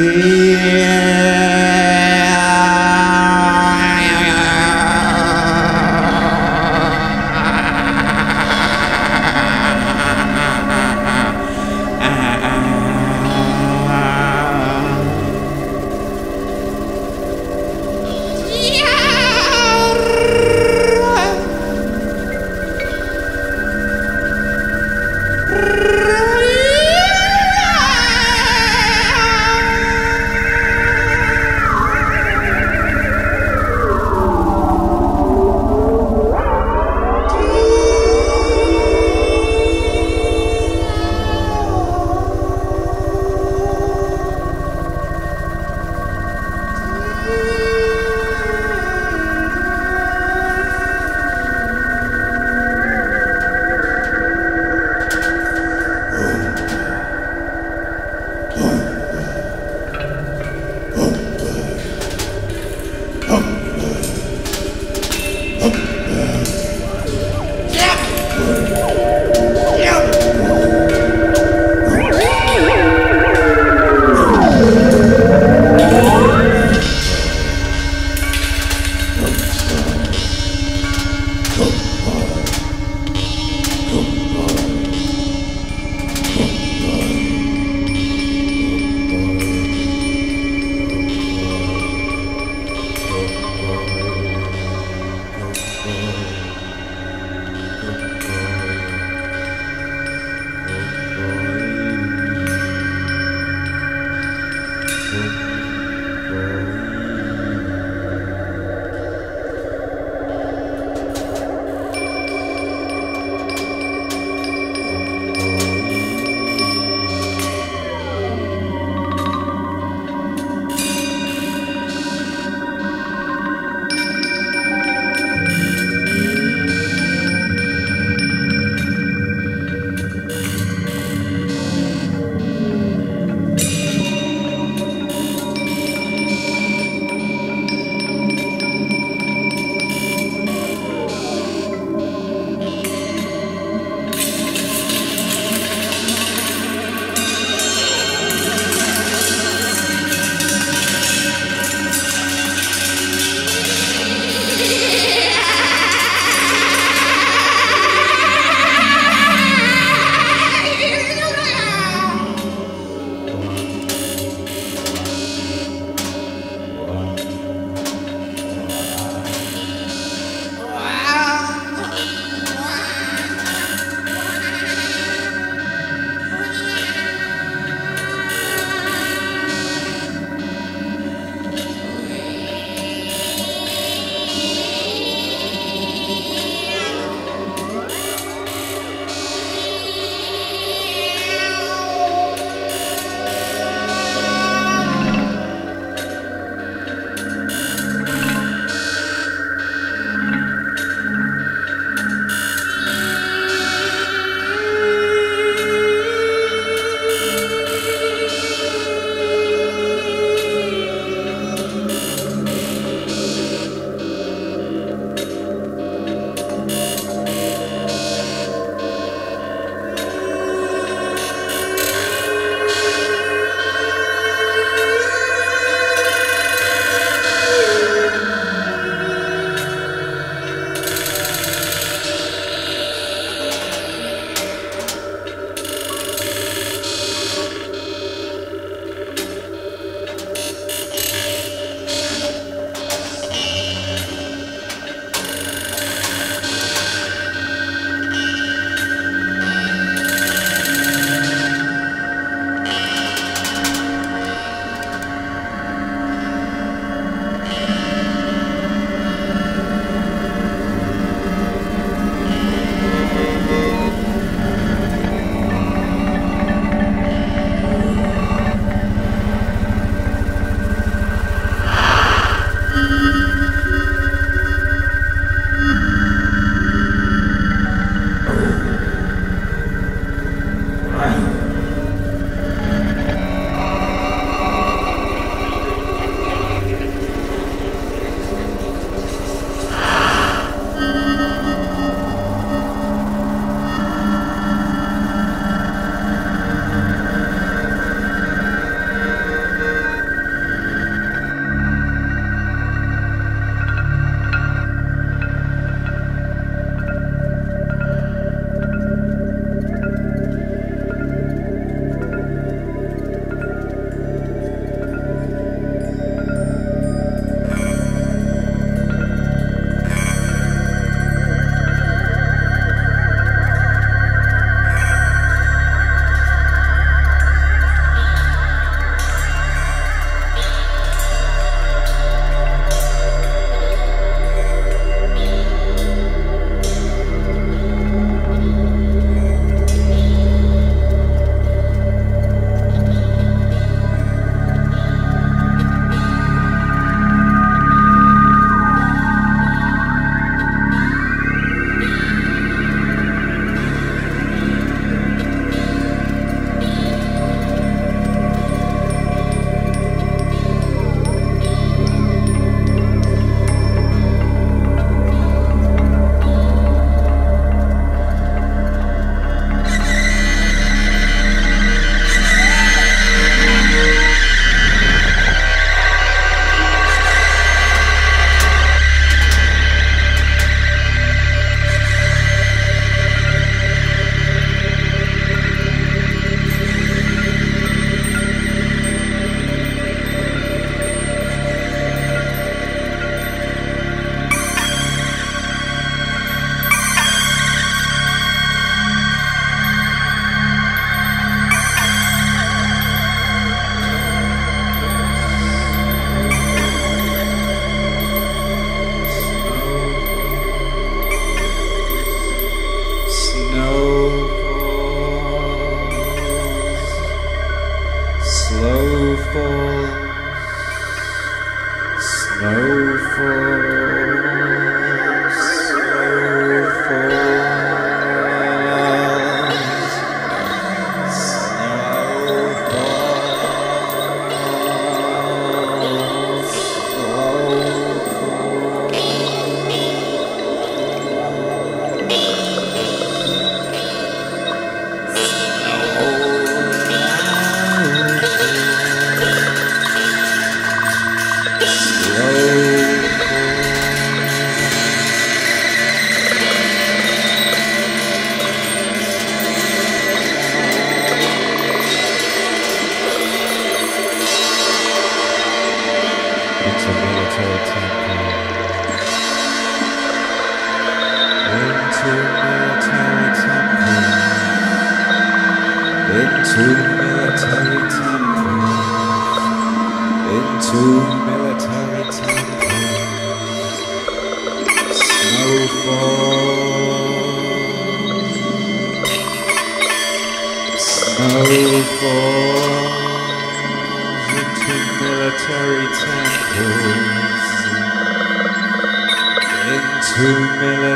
see.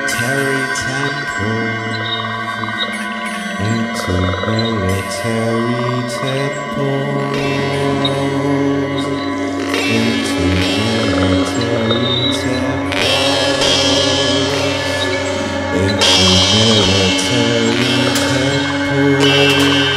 military temple. Into military temple. Into military temple. Into military temple.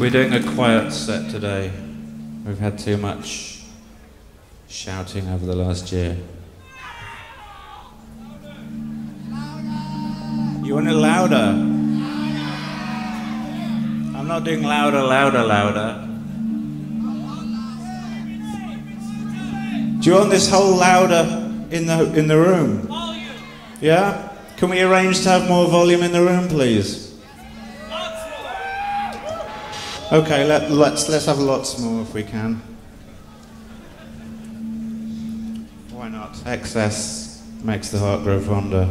We're doing a quiet set today. We've had too much shouting over the last year. You want it louder? I'm not doing louder, louder, louder. Do you want this whole louder in the in the room? Yeah? Can we arrange to have more volume in the room, please? Okay, let, let's let's have lots more if we can. Why not? Excess makes the heart grow fonder.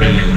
Thank you.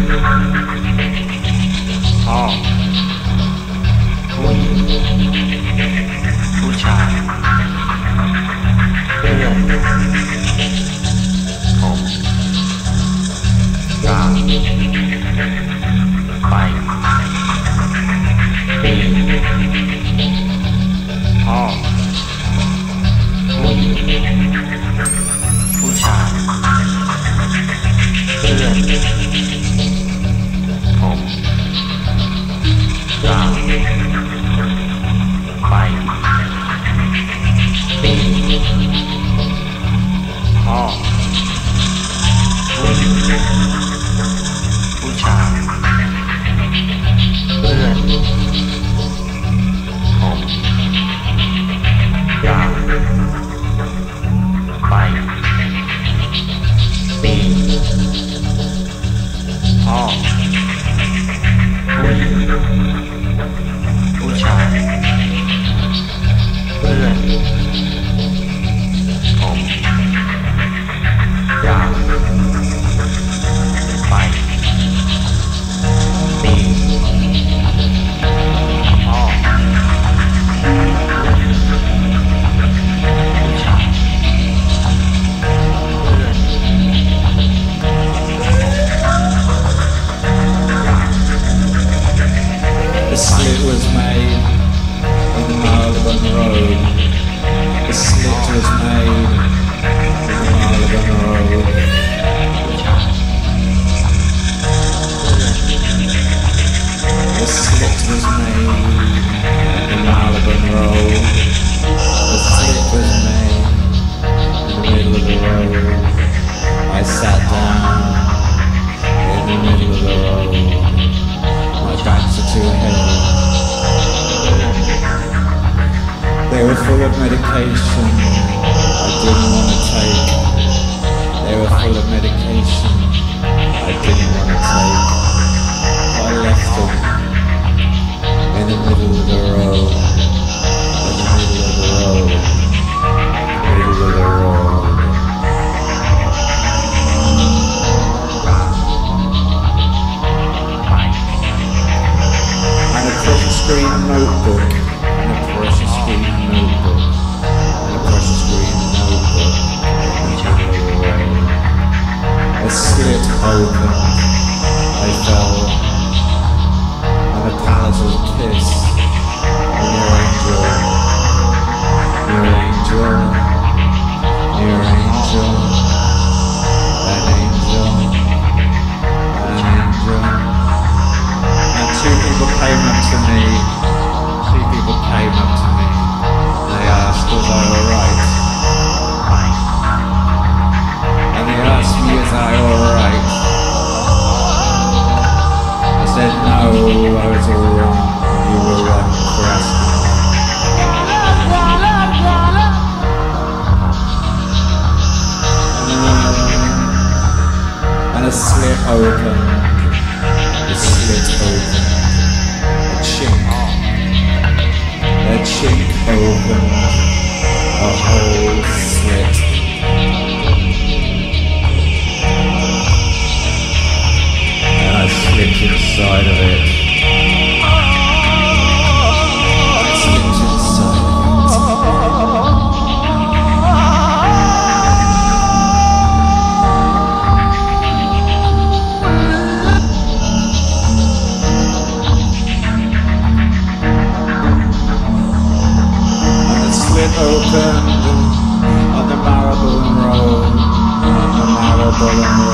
Medication. I didn't want to take. They were full of medication. I didn't want to take. I left them in the middle of the road. In the middle of the road. Middle of the road. And a green notebook. A slit open. I fell. And a palatine kiss. Your angel. Your angel. Your angel. An angel. An angel. And two people came up to me. Two people came up to me. They asked, was I alright? Is I alright? I said, no, I was all wrong. You were wrong for asking. Um, and a slit open. A slit open. A chink. A chink open. A whole slit. Slipped inside of it. Slipped inside of it. And on the Marylebone Road, on the Marylebone Road,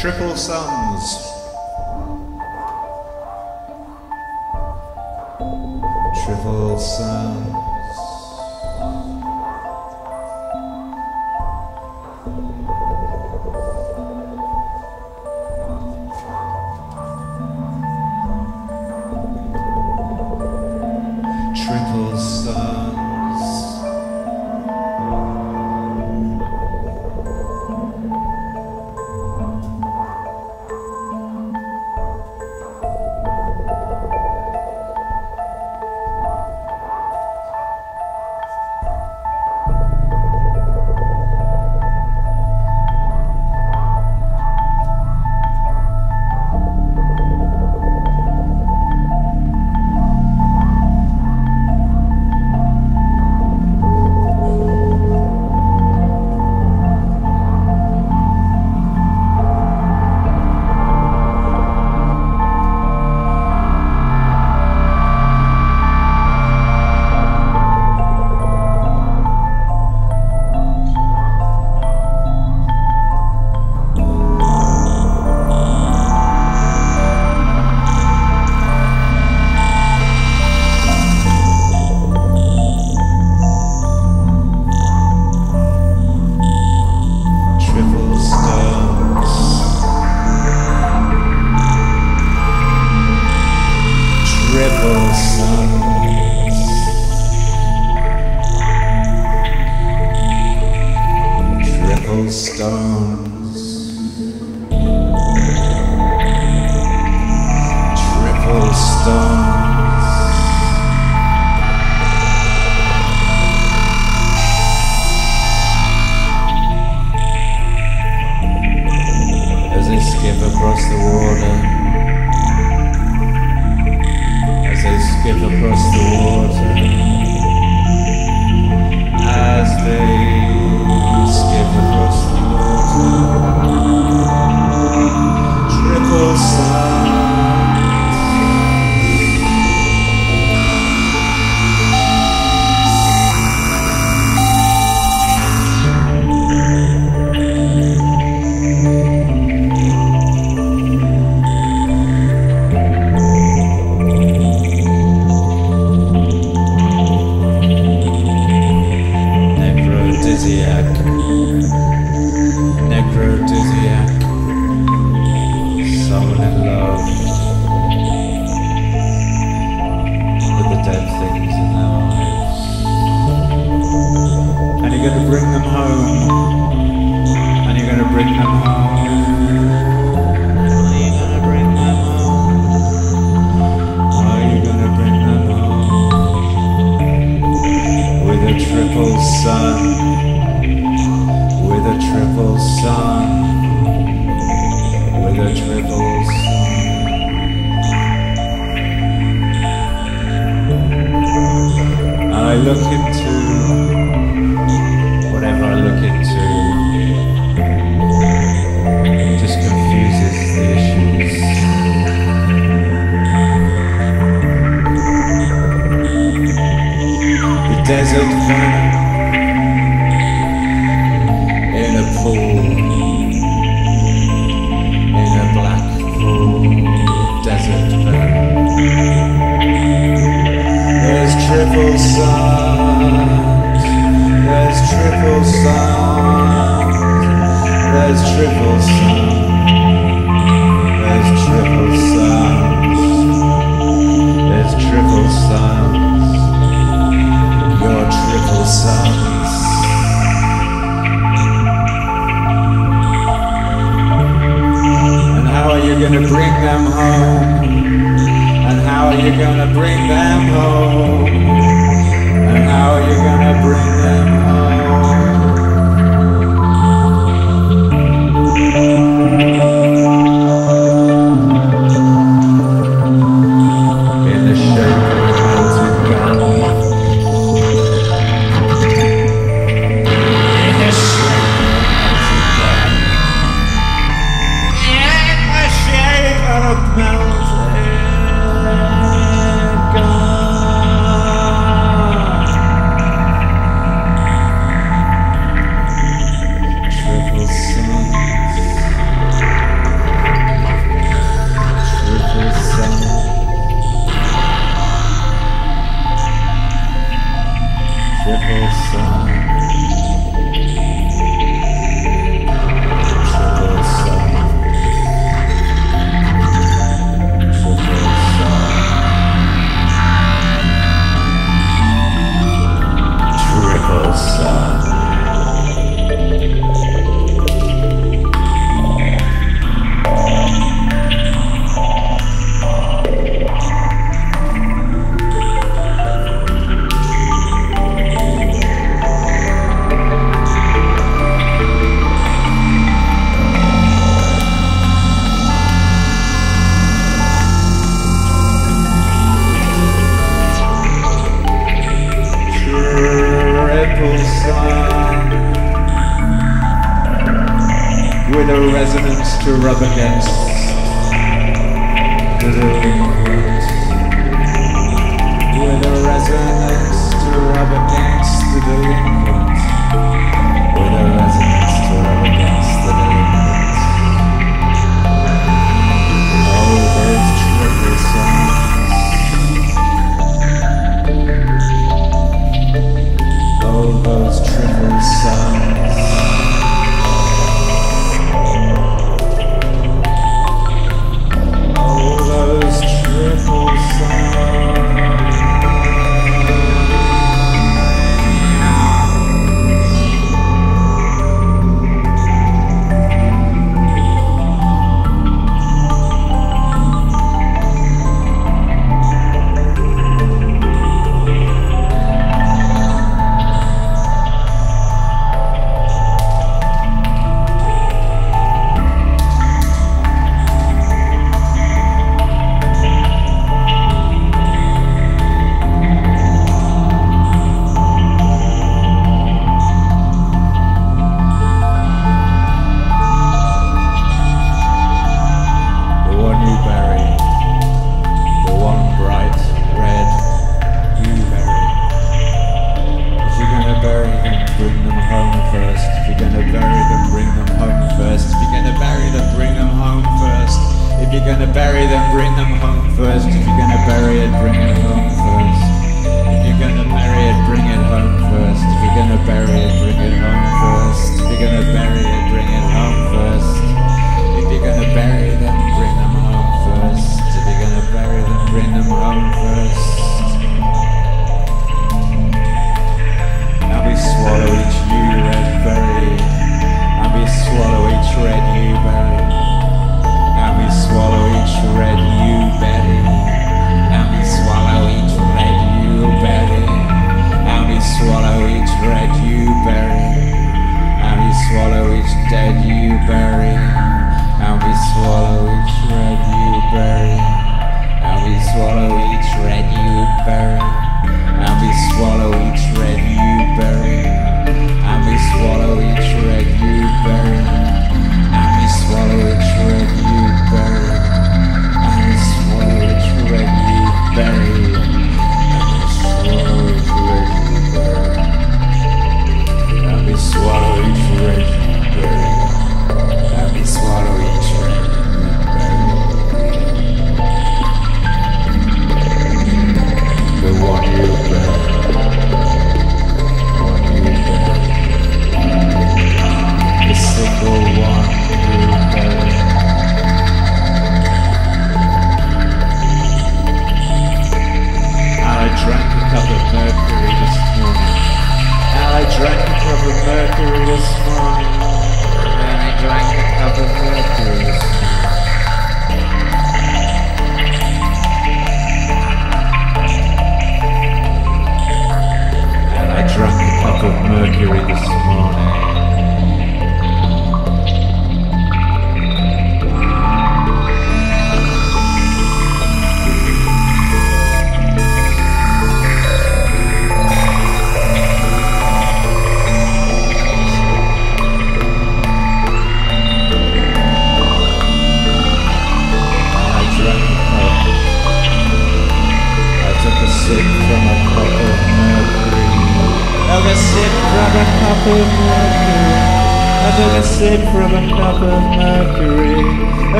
Triple Suns.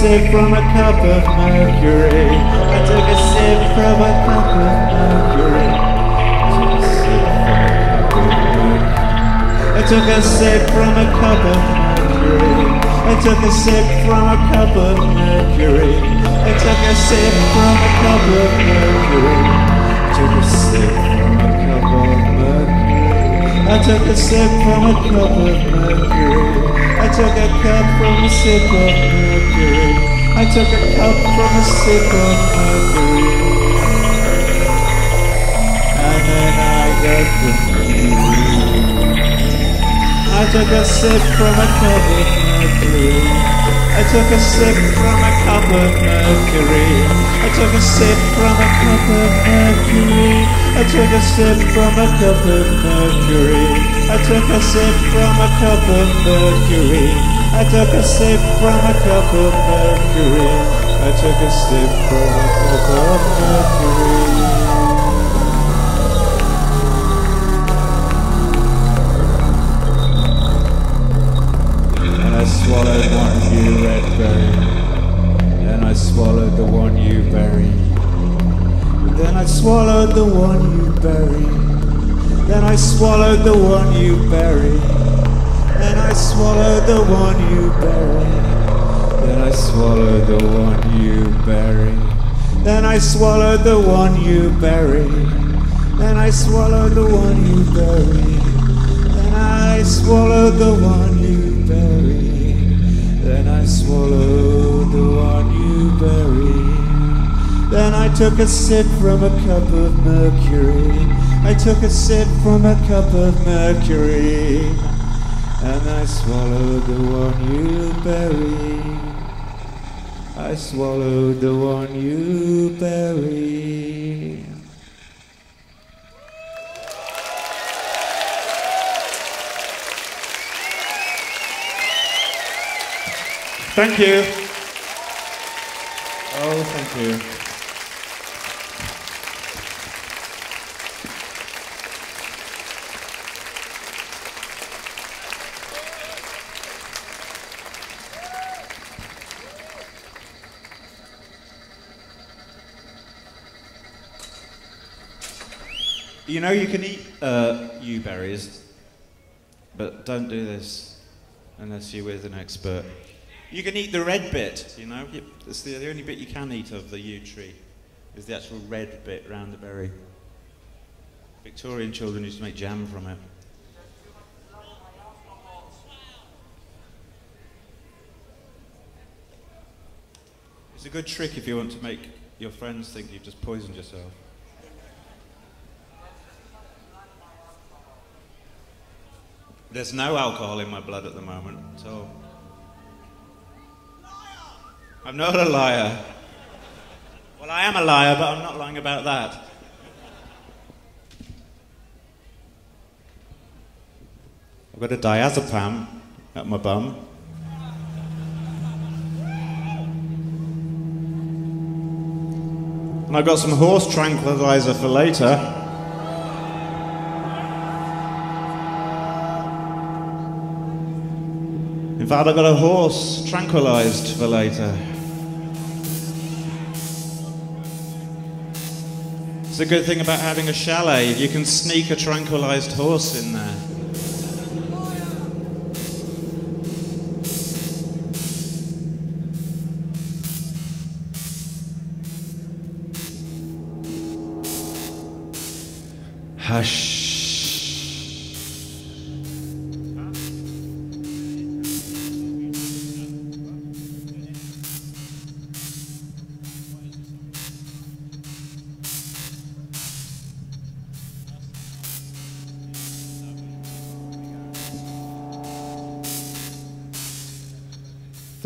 Sip from a cup of mercury. I took a sip from a cup of mercury. I took a sip from a cup of mercury. I took a sip from a cup of mercury. I took a sip from a cup of mercury. I took a sip from a cup of mercury. I took a sip from a cup of mercury. I took a cup from a sip of mercury. I took a cup from a sip of mercury. And then I got confused. I took a sip from a cup of mercury. I took a sip from a cup of mercury. I took a sip from a cup of mercury. I took a sip from a cup of mercury. I took a sip from a cup of mercury. I took a sip from a cup of mercury. I took a sip from a cup of mercury. And I swallowed one few red berry. Then I swallowed the one you buried. Then I swallowed the one you buried. Then I swallowed the one you buried. Then I swallowed the one you buried. Then I swallowed the one you buried. Then I swallowed the one you buried. Then I swallowed the one you buried. Then I swallowed the one you buried. Then I swallowed the one you buried. Then I took a sip from a cup of mercury. I took a sip from a cup of mercury. And I swallowed the one you buried. I swallowed the one you buried. Thank you. Oh, thank you. You know, you can eat uh, yew berries, but don't do this unless you're with an expert. You can eat the red bit, you know. It's the, the only bit you can eat of the yew tree, is the actual red bit round the berry. Victorian children used to make jam from it. It's a good trick if you want to make your friends think you've just poisoned yourself. There's no alcohol in my blood at the moment, so. I'm not a liar. Well, I am a liar, but I'm not lying about that. I've got a diazepam at my bum. And I've got some horse tranquilizer for later. Fact, I've got a horse tranquilized for later. It's a good thing about having a chalet. You can sneak a tranquilized horse in there. Hush.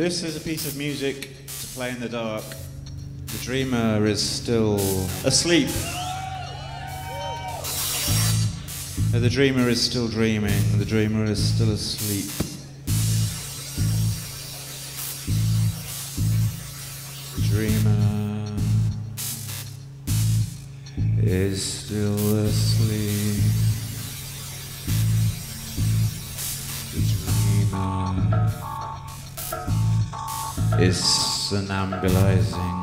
This is a piece of music to play in the dark. The dreamer is still asleep. The dreamer is still dreaming. The dreamer is still asleep. somnambulizing.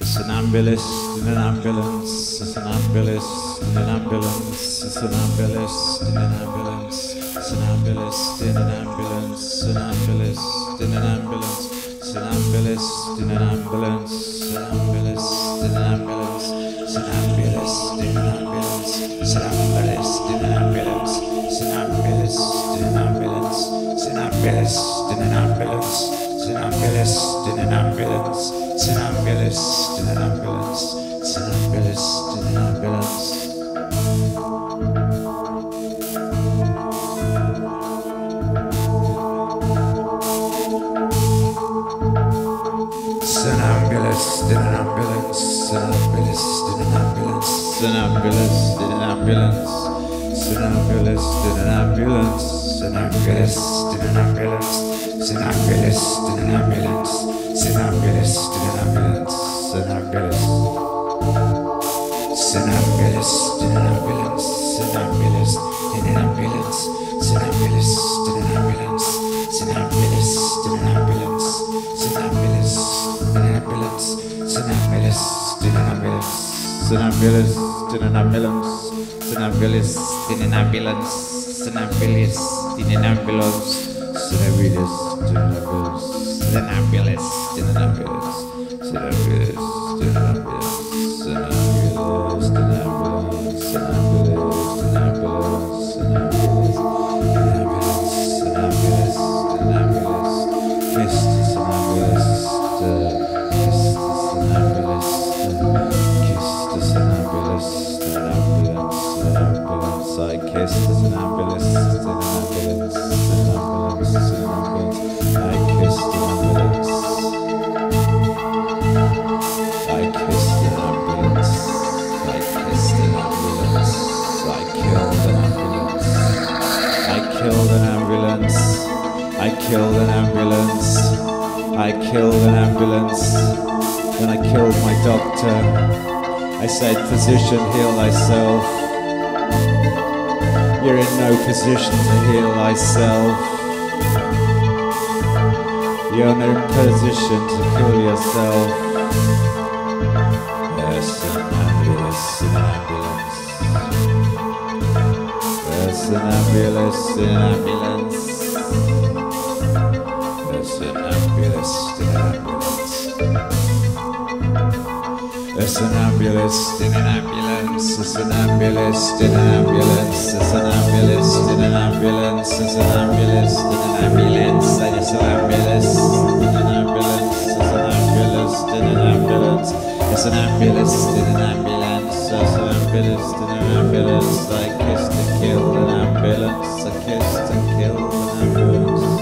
A somnambulist in an ambulance, a somnambulist in an ambulance, a somnambulist in an ambulance, somnambulist in an ambulance, somnambulist in an ambulance, somnambulist in an ambulance, somnambulist in an ambulance, somnambulist in an ambulance, somnambulist in an ambulance, somnambulist in an ambulance. An ambulance, an ambulance, an ambulance, an ambulance, an ambulance, an ambulance, Sinambulus, Dinanambulus, Sinambulus, Dinanambulus, an ambulance, an ambulance, Sinambulus, Dinanambulus, Sinambulus, Dinanambulus, Sinambulus, Dinanambulus, an ambulance, an ambulance an ambulance in an ambulance. It's an ambulance in an ambulance, an ambulance in an ambulance, an ambulance in an ambulance, an ambulance in an ambulance, an ambulance in an ambulance, an ambulance in an ambulance, an ambulance in an ambulance, an ambulance. It's an ambulance an ambulance, an ambulance in an ambulance, an ambulance in an ambulance, an ambulance in an ambulance, it's ambulance in an ambulance, it's an ambulance Somnambulist, somnambulist, somnambulist, somnambulist, numbers. Said, Physician, heal thyself. You're in no position to heal thyself. You're in no position to kill yourself. Yes, an ambulance, an ambulance. Yes, an ambulance, an ambulance. In an ambulance. Ambulance in an ambulance. Ambulance in an ambulance. Ambulance in an ambulance. It's in an ambulance. An in an ambulance. An in an ambulance. An in an ambulance. I kissed and killed an ambulance. I kissed and killed an ambulance.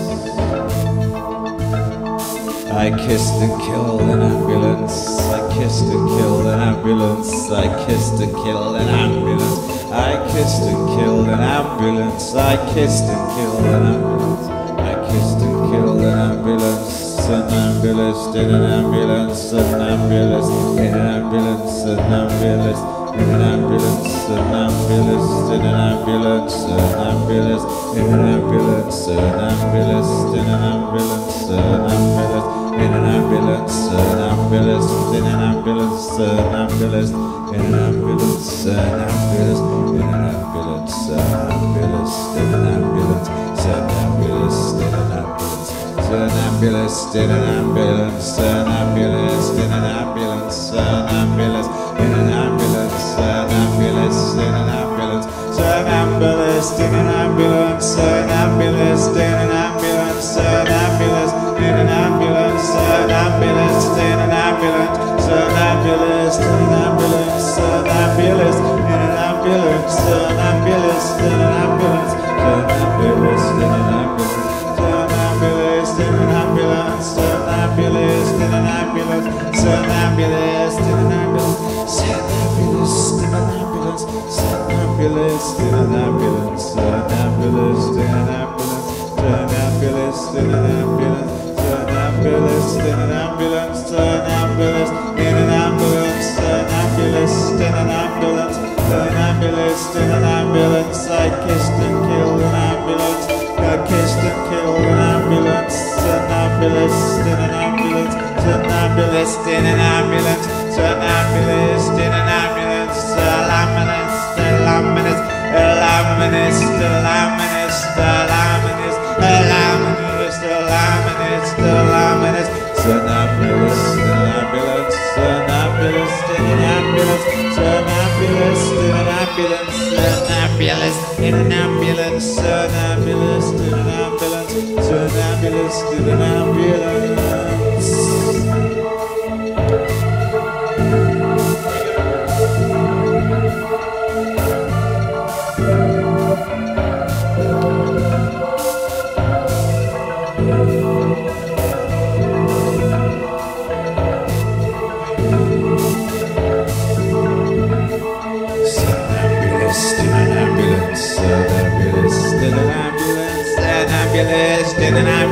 I kissed and killed an ambulance. I kissed and killed an ambulance. I kissed and killed an ambulance. I kissed and killed an ambulance. I kissed and killed an ambulance. I kissed and killed an ambulance. An ambulance in an ambulance. An ambulance in an ambulance. An ambulance in an ambulance. An ambulance in an ambulance. An ambulance in an ambulance. An ambulance in an ambulance. An ambulance in an ambulance, an ambulance, in an ambulance, an ambulance, in an ambulance, an ambulance, in an ambulance, an ambulance, in an ambulance, an ambulance, in an ambulance, an ambulance, in an ambulance, an ambulance, in an ambulance, an ambulance, in an ambulance, an ambulance, in an ambulance, an ambulance, in an ambulance, an ambulance, in an ambulance, an ambulance, in an ambulance, an ambulance, in an ambulance, an ambulance, in an ambulance, an ambulance, in an ambulance, an ambulance, in an ambulance, an ambulance, in an ambulance, an ambulance, in an ambulance, an ambulance, in an ambulance, an ambulance, in an ambulance, an ambulance, in an ambulance, an ambulance, in an ambulance, an ambulance, in an ambulance, an ambulance, in an ambulance, an ambulance, ambulance in an ambulance, an ambulance in an ambulance, a laminus, a laminus, a laminus, a laminus, a laminus, a laminus, a laminus, a laminus, an ambulance, an ambulance, an ambulance in an ambulance, an ambulance in an ambulance, an ambulance in an ambulance, an ambulance still and I'm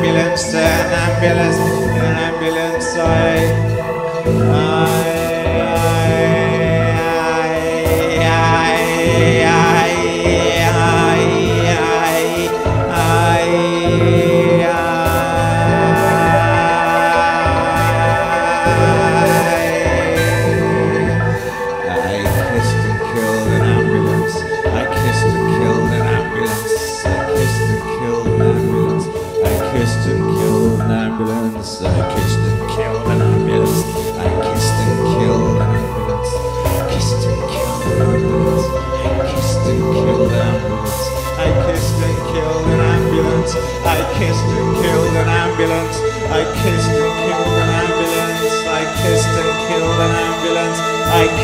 ambulance, an ambulance, an ambulance. I, I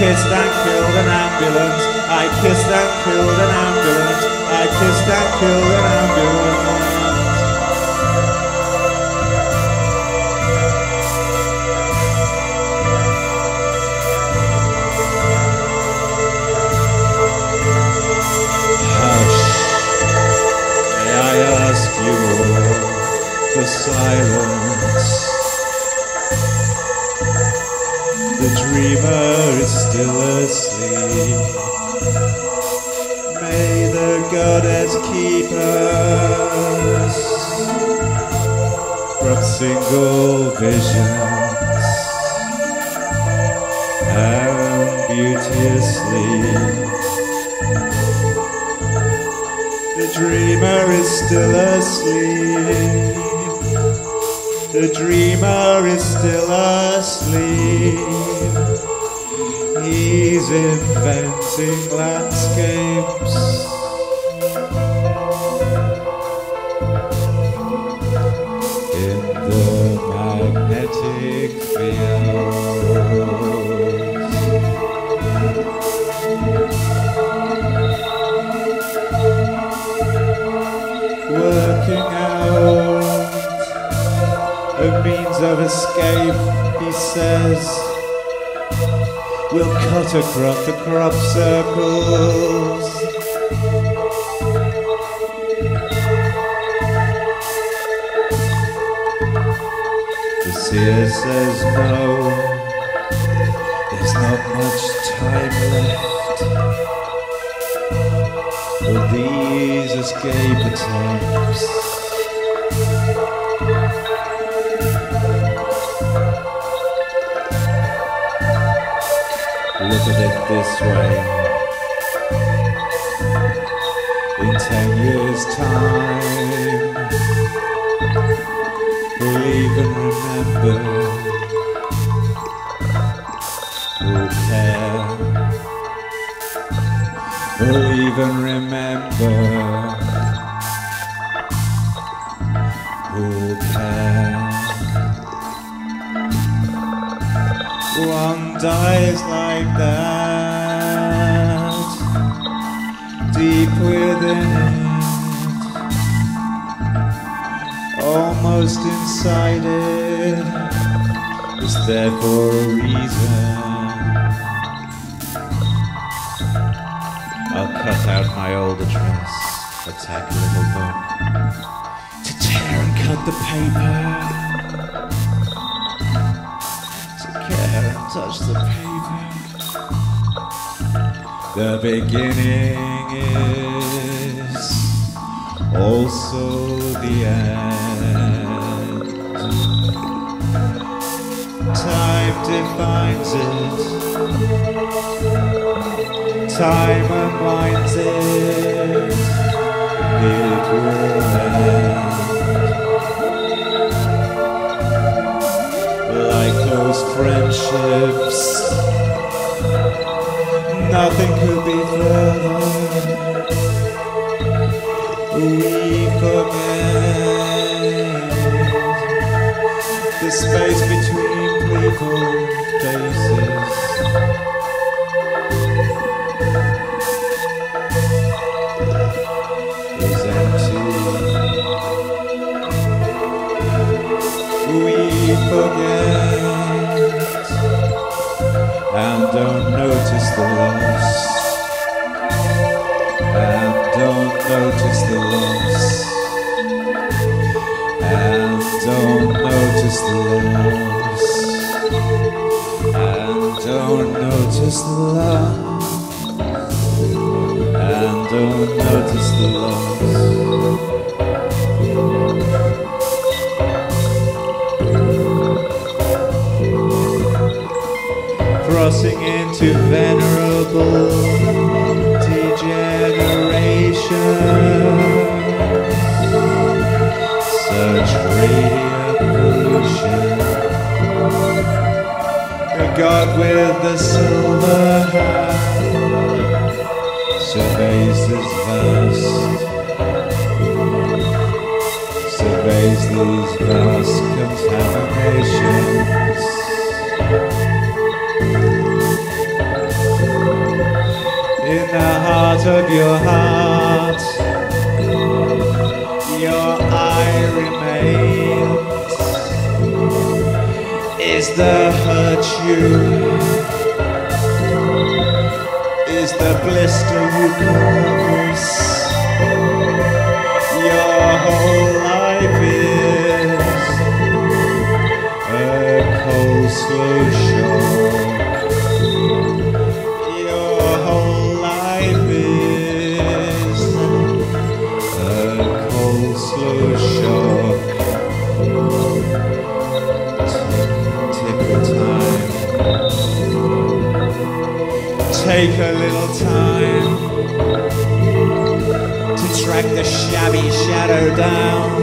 kissed and killed an ambulance. I kissed and killed an ambulance. I kissed and killed an ambulance. Still asleep. May the goddess keep us from single visions and Newton's sleep. The dreamer is still asleep. The dreamer is still asleep. He's inventing landscapes. In the magnetic field. working out a means of escape, he says. We'll cut across the crop circles. The seer says no, there's not much time left for these escape attempts. Look at it this way. In ten years' time, we'll even remember who'll care. We'll even remember dies like that, deep within it, almost inside it, is there for a reason. I'll cut out my old address, attack a little book, to tear and cut the paper, touch the paper. The beginning is also the end. Time time defines it. Time unwinds it. It will end. Friendships, nothing could be further. We forget the space between playful faces. And don't notice the loss. And don't notice the loss. And don't notice the loss. And don't notice the loss. God with the silver hat surveys this vast, surveys vast contaminations. Heart of your heart, your eye remains. Is the hurt you? Is the blister you cause? Your whole life is a cold slow Take a little time to track the shabby shadow down.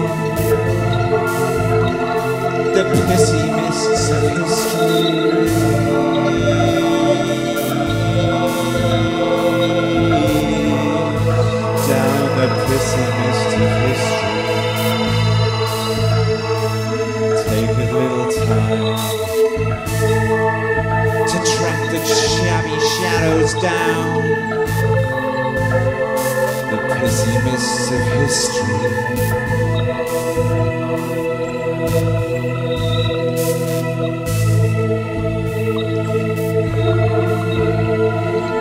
The pissy mists of history. Down the pissy down. The pissy mists of history.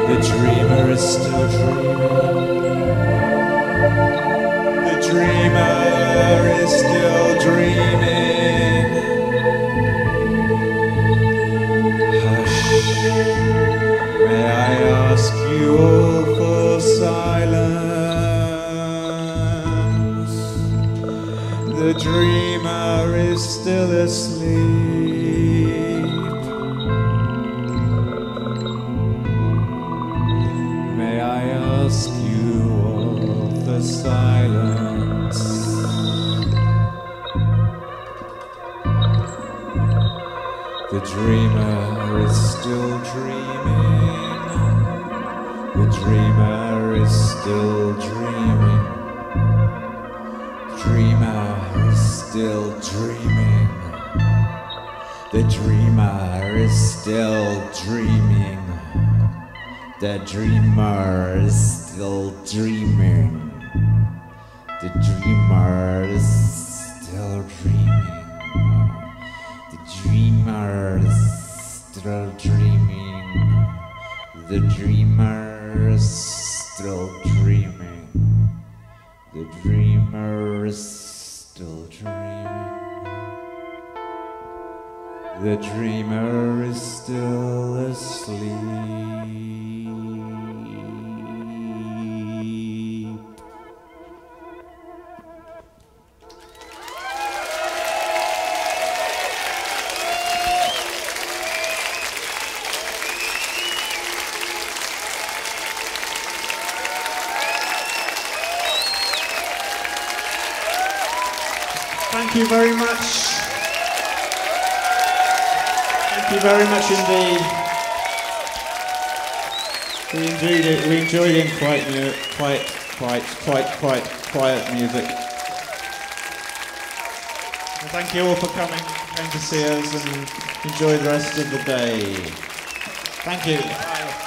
The dreamer is still dreaming. The dreamer is still dreaming. The dreamer is still asleep. Dreamer is still dreaming. Dreamer is still dreaming. The dreamer is still dreaming. The dreamer is still dreaming. The dreamer is still dreaming. The dreamer is still dreaming. The is still dreaming. The dreamer is still dreaming. The dreamer is still asleep. You very much. Thank you very much indeed. We enjoyed it. We enjoyed it in quite, quite, quite, quite, quite quiet music. And thank you all for coming, came to see us, and enjoy the rest of the day. Thank you. Bye.